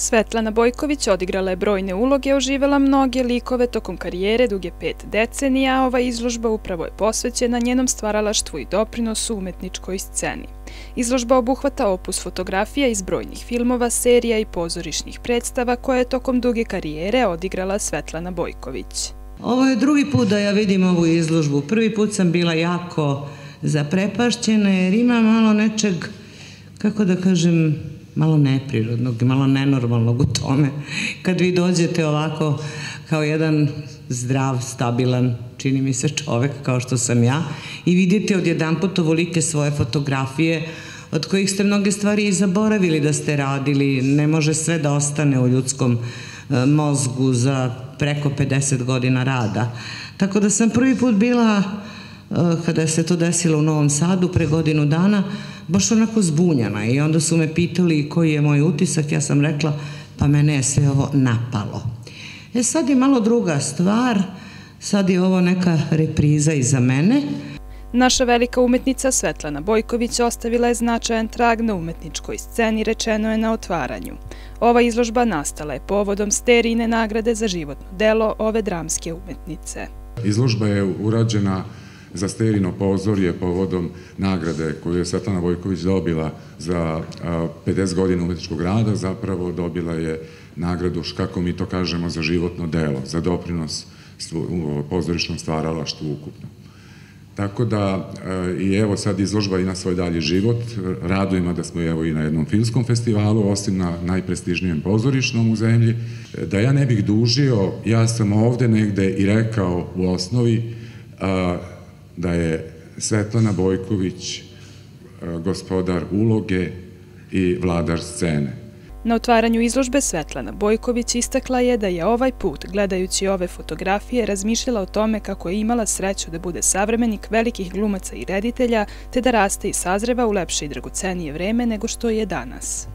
Svetlana Bojković odigrala je brojne uloge, oživela mnoge likove tokom karijere duge pet decenija, a ova izložba upravo je posvećena njenom stvaralaštvu i doprinosu umetničkoj sceni. Izložba obuhvata opus fotografija iz brojnih filmova, serija i pozorišnih predstava koje je tokom duge karijere odigrala Svetlana Bojković. Ovo je drugi put da ja vidim ovu izložbu. Prvi put sam bila jako zaprepašćena jer ima malo nečeg, kako da kažem, malo neprirodnog i malo nenormalnog u tome. Kad vi dođete ovako kao jedan zdrav, stabilan, čini mi se čovek kao što sam ja i vidite odjedan put ovolike svoje fotografije od kojih ste mnoge stvari i zaboravili da ste radili. Ne može sve da ostane u ljudskom e, mozgu za preko 50 godina rada. Tako da sam prvi put bila Eh, kada se to desilo u Novom Sadu pre godinu dana, baš onako zbunjana i onda su me pitali koji je moj utisak, ja sam rekla pa mene je sve ovo napalo. E sad je malo druga stvar, sad je ovo neka repriza iza mene. Naša velika umetnica Svetlana Bojković ostavila je značajan trag na umetničkoj sceni, rečeno je na otvaranju. Ova izložba nastala je povodom sterijne nagrade za životno delo ove dramske umetnice. Izložba je urađena za Sterino pozorje povodom nagrade koju je Svetlana Vojković dobila za 50 godina umetničkog rada, zapravo dobila je nagradu, kako mi to kažemo, za životno delo, za doprinos pozorišnom stvaralaštvu ukupno. Tako da, i evo sad izložba i na svoj dalji život, radujemo da smo evo i na jednom filmskom festivalu, osim na najprestižnijem pozorišnom u zemlji. Da ja ne bih dužio, ja sam ovde negde i rekao u osnovi, da je Svetlana Bojković e, gospodar uloge i vladar scene. Na otvaranju izložbe Svetlana Bojković istakla je da je ovaj put, gledajući ove fotografije, razmišljala o tome kako je imala sreću da bude savremenik velikih glumaca i reditelja, te da raste i sazreva u lepše i dragocenije vreme nego što je danas.